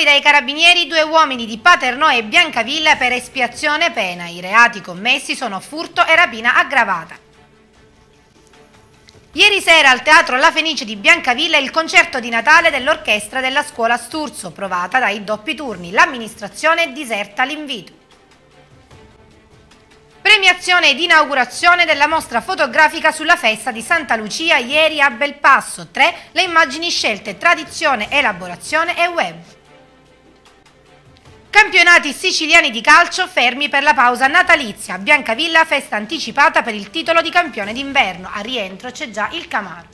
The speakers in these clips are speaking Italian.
arrestati dai carabinieri due uomini di Paternò e Biancavilla per espiazione pena. I reati commessi sono furto e rapina aggravata. Ieri sera al Teatro La Fenice di Biancavilla il concerto di Natale dell'orchestra della scuola Sturzo, provata dai doppi turni. L'amministrazione diserta l'invito. Premiazione ed inaugurazione della mostra fotografica sulla festa di Santa Lucia ieri a Belpasso. 3. Le immagini scelte, tradizione, elaborazione e web. Campionati siciliani di calcio fermi per la pausa natalizia. Biancavilla festa anticipata per il titolo di campione d'inverno. A rientro c'è già il Camaro.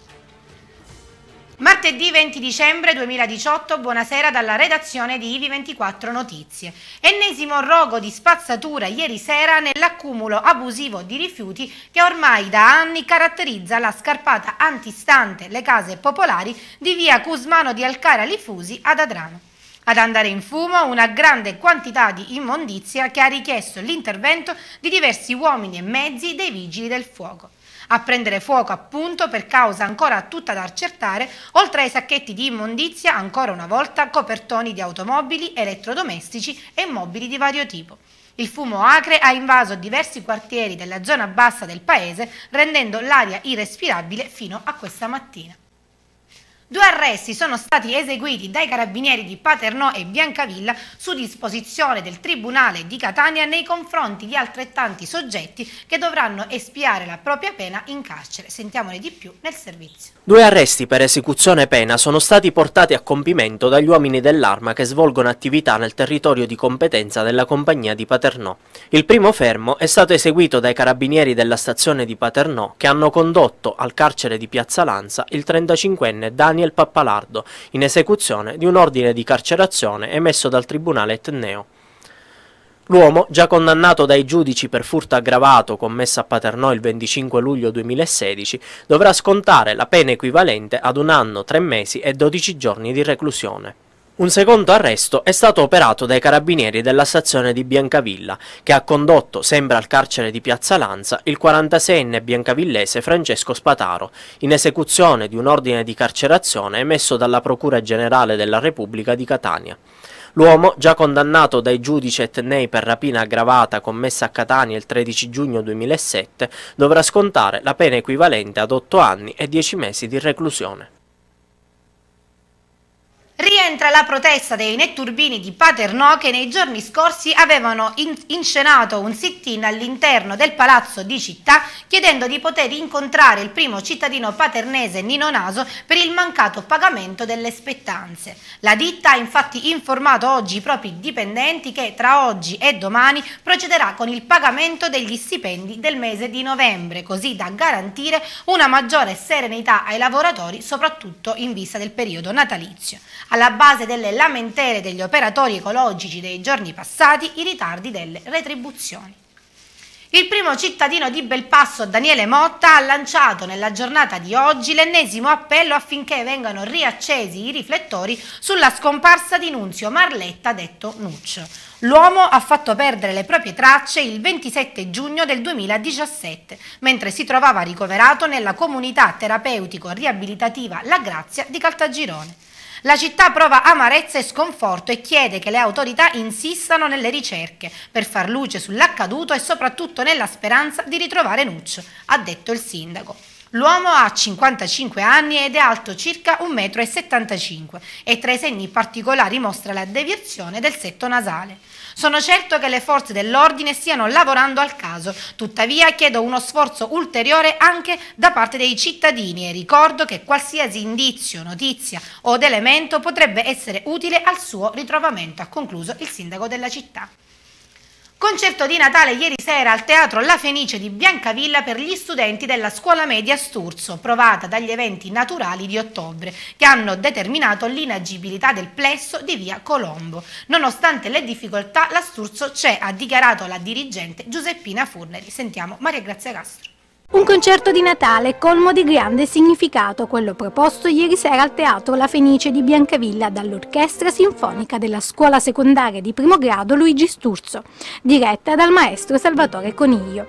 Martedì 20 dicembre 2018, buonasera dalla redazione di Ivi24 Notizie. Ennesimo rogo di spazzatura ieri sera nell'accumulo abusivo di rifiuti che ormai da anni caratterizza la scarpata antistante le case popolari di via Cusmano di Alcara Lifusi ad Adrano. Ad andare in fumo una grande quantità di immondizia che ha richiesto l'intervento di diversi uomini e mezzi dei vigili del fuoco a prendere fuoco appunto per causa ancora tutta da accertare, oltre ai sacchetti di immondizia ancora una volta copertoni di automobili, elettrodomestici e mobili di vario tipo. Il fumo acre ha invaso diversi quartieri della zona bassa del paese, rendendo l'aria irrespirabile fino a questa mattina. Due arresti sono stati eseguiti dai carabinieri di Paternò e Biancavilla su disposizione del Tribunale di Catania nei confronti di altrettanti soggetti che dovranno espiare la propria pena in carcere. Sentiamone di più nel servizio. Due arresti per esecuzione pena sono stati portati a compimento dagli uomini dell'arma che svolgono attività nel territorio di competenza della compagnia di Paternò. Il primo fermo è stato eseguito dai carabinieri della stazione di Paternò che hanno condotto al carcere di Piazza Lanza il 35enne Dani Daniel Pappalardo, in esecuzione di un ordine di carcerazione emesso dal Tribunale etneo. L'uomo, già condannato dai giudici per furto aggravato commesso a Paternò il 25 luglio 2016, dovrà scontare la pena equivalente ad un anno, tre mesi e 12 giorni di reclusione. Un secondo arresto è stato operato dai carabinieri della stazione di Biancavilla, che ha condotto, sempre al carcere di Piazza Lanza, il 46enne biancavillese Francesco Spataro, in esecuzione di un ordine di carcerazione emesso dalla Procura Generale della Repubblica di Catania. L'uomo, già condannato dai giudici etnei per rapina aggravata commessa a Catania il 13 giugno 2007, dovrà scontare la pena equivalente ad 8 anni e 10 mesi di reclusione. Rientra la protesta dei netturbini di Paternò che nei giorni scorsi avevano in inscenato un sit-in all'interno del palazzo di città chiedendo di poter incontrare il primo cittadino paternese Nino Naso per il mancato pagamento delle spettanze. La ditta ha infatti informato oggi i propri dipendenti che tra oggi e domani procederà con il pagamento degli stipendi del mese di novembre così da garantire una maggiore serenità ai lavoratori soprattutto in vista del periodo natalizio alla base delle lamentele degli operatori ecologici dei giorni passati i ritardi delle retribuzioni. Il primo cittadino di Belpasso, Daniele Motta, ha lanciato nella giornata di oggi l'ennesimo appello affinché vengano riaccesi i riflettori sulla scomparsa di Nunzio Marletta, detto Nuccio. L'uomo ha fatto perdere le proprie tracce il 27 giugno del 2017, mentre si trovava ricoverato nella comunità terapeutico-riabilitativa La Grazia di Caltagirone. La città prova amarezza e sconforto e chiede che le autorità insistano nelle ricerche per far luce sull'accaduto e soprattutto nella speranza di ritrovare Nuccio, ha detto il sindaco. L'uomo ha 55 anni ed è alto circa 1,75 m e tra i segni particolari mostra la deviazione del setto nasale. Sono certo che le forze dell'ordine stiano lavorando al caso, tuttavia chiedo uno sforzo ulteriore anche da parte dei cittadini e ricordo che qualsiasi indizio, notizia o elemento potrebbe essere utile al suo ritrovamento, ha concluso il sindaco della città. Concerto di Natale ieri sera al Teatro La Fenice di Biancavilla per gli studenti della scuola media Sturzo, provata dagli eventi naturali di ottobre, che hanno determinato l'inagibilità del plesso di via Colombo. Nonostante le difficoltà, la Sturzo c'è, ha dichiarato la dirigente Giuseppina Furneri. Sentiamo Maria Grazia Castro. Un concerto di Natale colmo di grande significato, quello proposto ieri sera al Teatro La Fenice di Biancavilla dall'Orchestra Sinfonica della Scuola Secondaria di Primo Grado Luigi Sturzo, diretta dal maestro Salvatore Coniglio.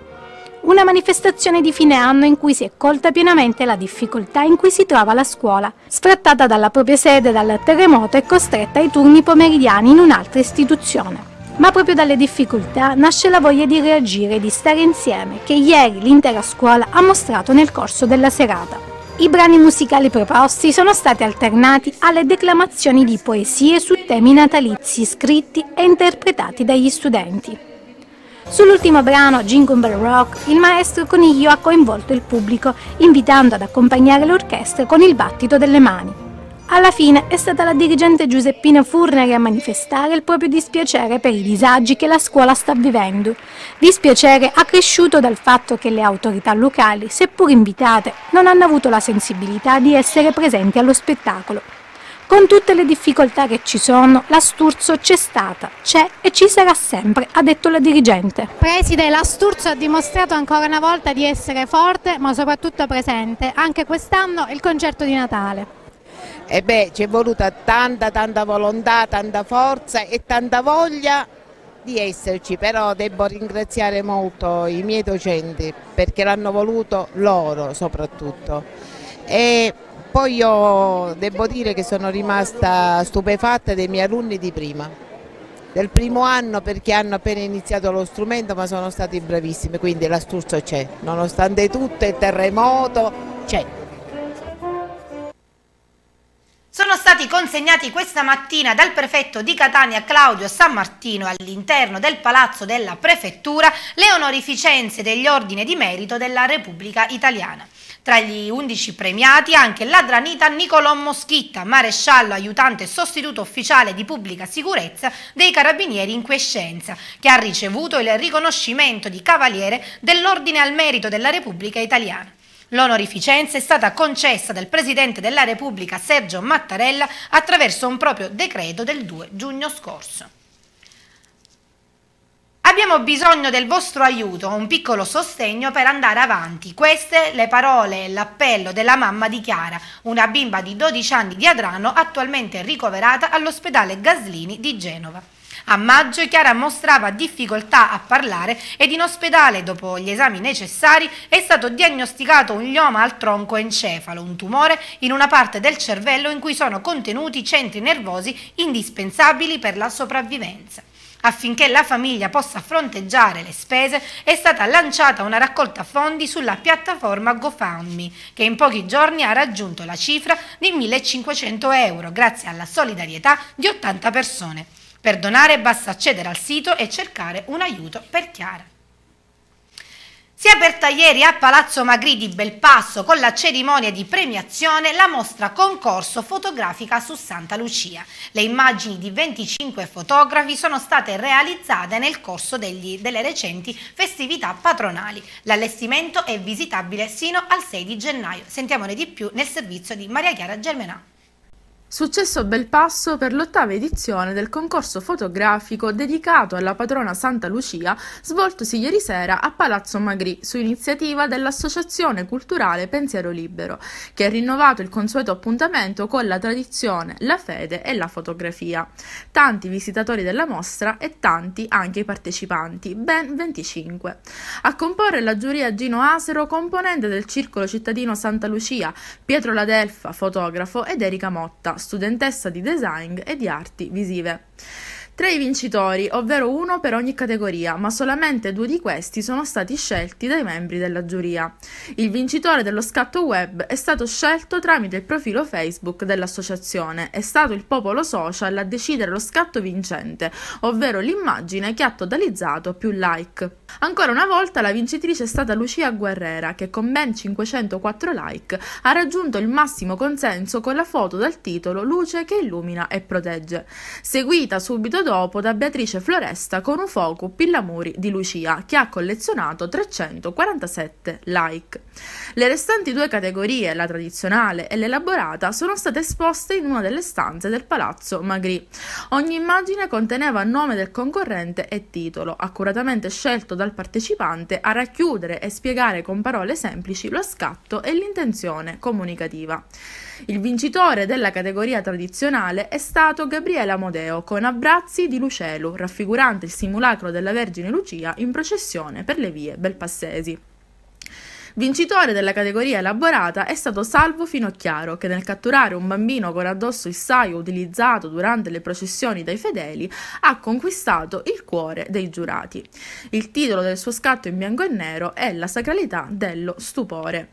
una manifestazione di fine anno in cui si è colta pienamente la difficoltà in cui si trova la scuola, sfrattata dalla propria sede dal terremoto e costretta ai turni pomeridiani in un'altra istituzione. Ma proprio dalle difficoltà nasce la voglia di reagire e di stare insieme, che ieri l'intera scuola ha mostrato nel corso della serata. I brani musicali proposti sono stati alternati alle declamazioni di poesie su temi natalizi scritti e interpretati dagli studenti. Sull'ultimo brano, Jingle Bell Rock, il maestro Coniglio ha coinvolto il pubblico, invitando ad accompagnare l'orchestra con il battito delle mani. Alla fine è stata la dirigente Giuseppina Furneri a manifestare il proprio dispiacere per i disagi che la scuola sta vivendo. Dispiacere accresciuto dal fatto che le autorità locali, seppur invitate, non hanno avuto la sensibilità di essere presenti allo spettacolo. Con tutte le difficoltà che ci sono, la Sturzo c'è stata, c'è e ci sarà sempre, ha detto la dirigente. Preside, la Sturzo ha dimostrato ancora una volta di essere forte, ma soprattutto presente. Anche quest'anno il concerto di Natale. E beh, ci è voluta tanta, tanta volontà, tanta forza e tanta voglia di esserci, però devo ringraziare molto i miei docenti perché l'hanno voluto loro soprattutto. E poi io devo dire che sono rimasta stupefatta dei miei alunni di prima, del primo anno perché hanno appena iniziato lo strumento ma sono stati bravissimi, quindi l'asturzo c'è, nonostante tutto il terremoto c'è. Stati consegnati questa mattina dal prefetto di Catania Claudio San Martino all'interno del palazzo della prefettura le onorificenze degli ordini di merito della Repubblica Italiana. Tra gli 11 premiati anche l'adranita Nicolò Moschitta, maresciallo aiutante e sostituto ufficiale di pubblica sicurezza dei carabinieri in quiescenza, che ha ricevuto il riconoscimento di cavaliere dell'Ordine al Merito della Repubblica Italiana. L'onorificenza è stata concessa dal Presidente della Repubblica Sergio Mattarella attraverso un proprio decreto del 2 giugno scorso. Abbiamo bisogno del vostro aiuto, un piccolo sostegno per andare avanti. Queste le parole e l'appello della mamma di Chiara, una bimba di 12 anni di Adrano attualmente ricoverata all'ospedale Gaslini di Genova. A maggio Chiara mostrava difficoltà a parlare ed in ospedale, dopo gli esami necessari, è stato diagnosticato un glioma al tronco encefalo, un tumore in una parte del cervello in cui sono contenuti centri nervosi indispensabili per la sopravvivenza. Affinché la famiglia possa fronteggiare le spese è stata lanciata una raccolta fondi sulla piattaforma GoFundMe che in pochi giorni ha raggiunto la cifra di 1500 euro grazie alla solidarietà di 80 persone. Per donare basta accedere al sito e cercare un aiuto per Chiara. Si è aperta ieri a Palazzo Magri di Belpasso con la cerimonia di premiazione la mostra concorso fotografica su Santa Lucia. Le immagini di 25 fotografi sono state realizzate nel corso degli, delle recenti festività patronali. L'allestimento è visitabile sino al 6 di gennaio. Sentiamone di più nel servizio di Maria Chiara Germenà. Successo a Belpasso per l'ottava edizione del concorso fotografico dedicato alla patrona Santa Lucia, svoltosi ieri sera a Palazzo Magri su iniziativa dell'Associazione Culturale Pensiero Libero, che ha rinnovato il consueto appuntamento con la tradizione, la fede e la fotografia. Tanti visitatori della mostra e tanti anche i partecipanti, ben 25. A comporre la giuria Gino Asero, componente del Circolo Cittadino Santa Lucia, Pietro Ladelfa, fotografo, ed Erika Motta, studentessa di design e di arti visive. Tre vincitori, ovvero uno per ogni categoria, ma solamente due di questi sono stati scelti dai membri della giuria. Il vincitore dello scatto web è stato scelto tramite il profilo Facebook dell'associazione. È stato il popolo social a decidere lo scatto vincente, ovvero l'immagine che ha totalizzato più like. Ancora una volta la vincitrice è stata Lucia Guerrera, che con ben 504 like ha raggiunto il massimo consenso con la foto dal titolo Luce che illumina e protegge, seguita subito dopo da Beatrice Floresta con un fuoco Pillamuri di Lucia che ha collezionato 347 like. Le restanti due categorie, la tradizionale e l'elaborata, sono state esposte in una delle stanze del palazzo Magri. Ogni immagine conteneva nome del concorrente e titolo, accuratamente scelto dal partecipante a racchiudere e spiegare con parole semplici lo scatto e l'intenzione comunicativa. Il vincitore della categoria tradizionale è stato Gabriele Amodeo con Abbraczi di Lucelu, raffigurante il simulacro della Vergine Lucia in processione per le vie belpassesi. Vincitore della categoria elaborata è stato Salvo Finocchiaro, che nel catturare un bambino con addosso il saio utilizzato durante le processioni dai fedeli ha conquistato il cuore dei giurati. Il titolo del suo scatto in bianco e nero è La sacralità dello stupore.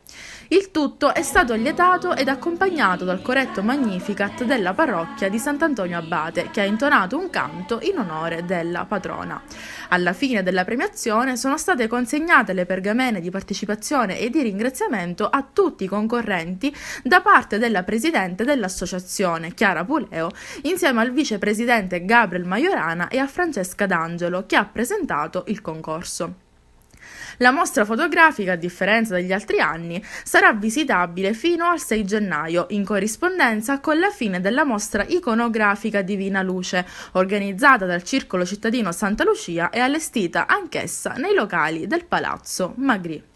Il tutto è stato allietato ed accompagnato dal corretto Magnificat della parrocchia di Sant'Antonio Abate, che ha intonato un canto in onore della patrona. Alla fine della premiazione sono state consegnate le pergamene di partecipazione e di ringraziamento a tutti i concorrenti da parte della presidente dell'associazione Chiara Puleo, insieme al vicepresidente Gabriel Majorana e a Francesca D'Angelo, che ha presentato il concorso. La mostra fotografica, a differenza degli altri anni, sarà visitabile fino al 6 gennaio, in corrispondenza con la fine della mostra iconografica Divina Luce, organizzata dal Circolo Cittadino Santa Lucia e allestita anch'essa nei locali del Palazzo Magri.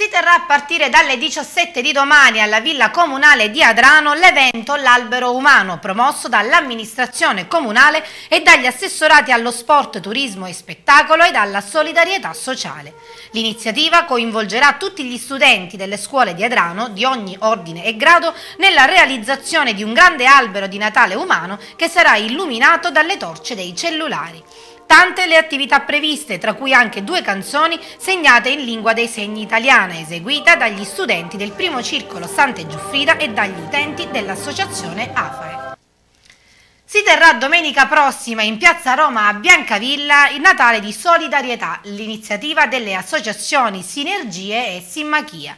Si terrà a partire dalle 17 di domani alla Villa Comunale di Adrano l'evento L'Albero Umano, promosso dall'amministrazione comunale e dagli assessorati allo sport, turismo e spettacolo e dalla solidarietà sociale. L'iniziativa coinvolgerà tutti gli studenti delle scuole di Adrano, di ogni ordine e grado, nella realizzazione di un grande albero di Natale umano che sarà illuminato dalle torce dei cellulari. Tante le attività previste, tra cui anche due canzoni segnate in lingua dei segni italiana, eseguita dagli studenti del primo circolo Sante Giuffrida e dagli utenti dell'associazione AFAE. Si terrà domenica prossima in piazza Roma a Biancavilla il Natale di Solidarietà, l'iniziativa delle associazioni Sinergie e Simmachia.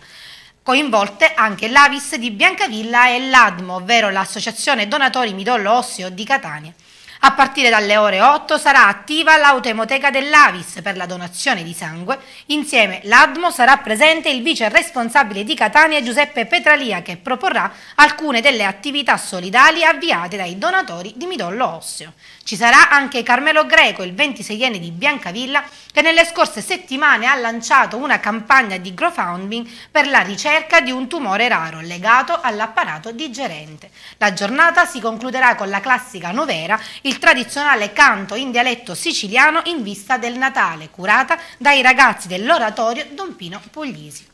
Coinvolte anche l'Avis di Biancavilla e l'ADMO, ovvero l'Associazione Donatori Midollo Osseo di Catania. A partire dalle ore 8 sarà attiva l'autoemoteca dell'Avis per la donazione di sangue. Insieme l'ADMO sarà presente il vice responsabile di Catania Giuseppe Petralia che proporrà alcune delle attività solidali avviate dai donatori di midollo osseo. Ci sarà anche Carmelo Greco, il 26enne di Biancavilla, che nelle scorse settimane ha lanciato una campagna di crowdfunding per la ricerca di un tumore raro legato all'apparato digerente. La giornata si concluderà con la classica novera, tradizionale canto in dialetto siciliano in vista del Natale, curata dai ragazzi dell'oratorio Don Pino Puglisi.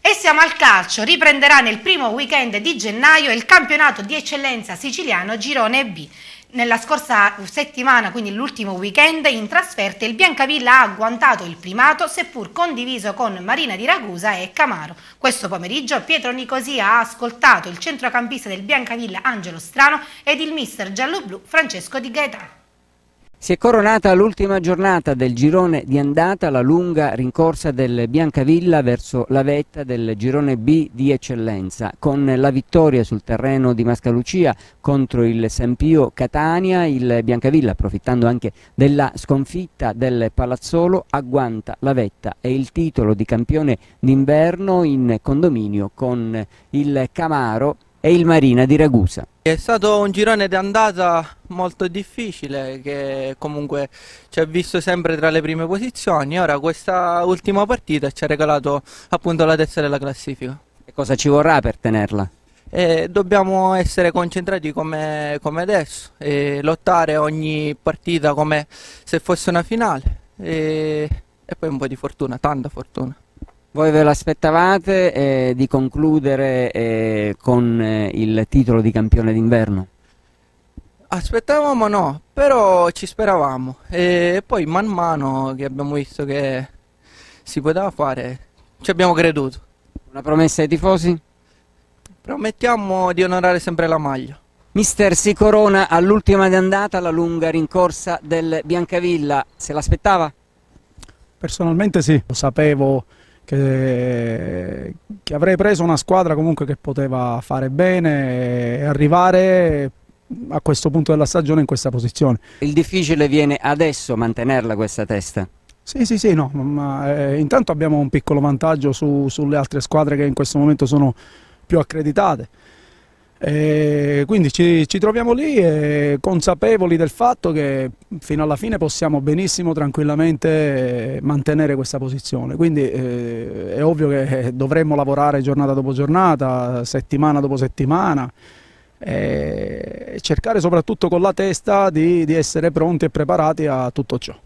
E siamo al calcio, riprenderà nel primo weekend di gennaio il campionato di eccellenza siciliano Girone B. Nella scorsa settimana, quindi l'ultimo weekend, in trasferta il Biancavilla ha agguantato il primato, seppur condiviso con Marina di Ragusa e Camaro. Questo pomeriggio Pietro Nicosia ha ascoltato il centrocampista del Biancavilla Angelo Strano ed il mister giallo-blu Francesco Di Gaetano. Si è coronata l'ultima giornata del girone di andata, la lunga rincorsa del Biancavilla verso la vetta del girone B di eccellenza, con la vittoria sul terreno di Mascalucia contro il San Pio Catania, il Biancavilla approfittando anche della sconfitta del Palazzolo agguanta la vetta e il titolo di campione d'inverno in condominio con il Camaro e il Marina di Ragusa. È stato un girone di andata molto difficile che comunque ci ha visto sempre tra le prime posizioni. Ora questa ultima partita ci ha regalato appunto la testa della classifica. E cosa ci vorrà per tenerla? E dobbiamo essere concentrati come, come adesso e lottare ogni partita come se fosse una finale e, e poi un po' di fortuna, tanta fortuna. Voi ve l'aspettavate eh, di concludere eh, con eh, il titolo di campione d'inverno? Aspettavamo no, però ci speravamo e poi man mano che abbiamo visto che si poteva fare ci abbiamo creduto. Una promessa ai tifosi? Promettiamo di onorare sempre la maglia. Mister si corona all'ultima di andata la lunga rincorsa del Biancavilla, se l'aspettava? Personalmente sì, lo sapevo che, che, avrei preso una squadra comunque che poteva fare bene e arrivare a questo punto della stagione in questa posizione. Il difficile viene adesso mantenerla questa testa? Sì, sì, sì, no, ma eh, intanto abbiamo un piccolo vantaggio su, sulle altre squadre che in questo momento sono più accreditate. E quindi ci, ci, troviamo lì consapevoli del fatto che fino alla fine possiamo benissimo tranquillamente mantenere questa posizione. Quindi eh, è ovvio che dovremmo lavorare giornata dopo giornata settimana dopo settimana e cercare soprattutto con la testa di, di essere pronti e preparati a tutto ciò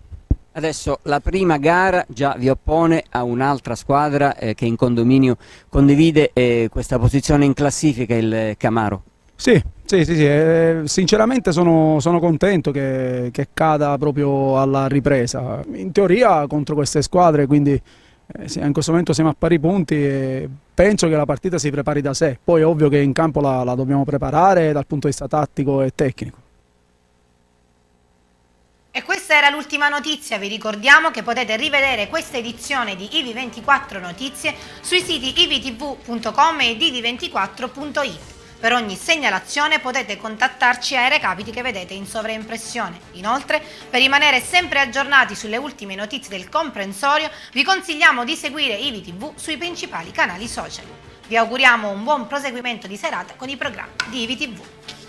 Adesso la prima gara già vi oppone a un'altra squadra eh, che in condominio condivide eh, questa posizione in classifica, il Camaro. Sì, sì, sì, sì. Eh, sinceramente sono, sono contento che, che, cada proprio alla ripresa. In teoria contro queste squadre, quindi eh, in questo momento siamo a pari punti e penso che la partita si prepari da sé. Poi ovvio che in campo la, la dobbiamo preparare dal punto di vista tattico e tecnico. E questa era l'ultima notizia, vi ricordiamo che potete rivedere questa edizione di IVI24 Notizie sui siti ivtv.com e divi24.it. Per ogni segnalazione potete contattarci ai recapiti che vedete in sovraimpressione. Inoltre, per rimanere sempre aggiornati sulle ultime notizie del comprensorio, vi consigliamo di seguire IVTV sui principali canali social. Vi auguriamo un buon proseguimento di serata con i programmi di IVTV.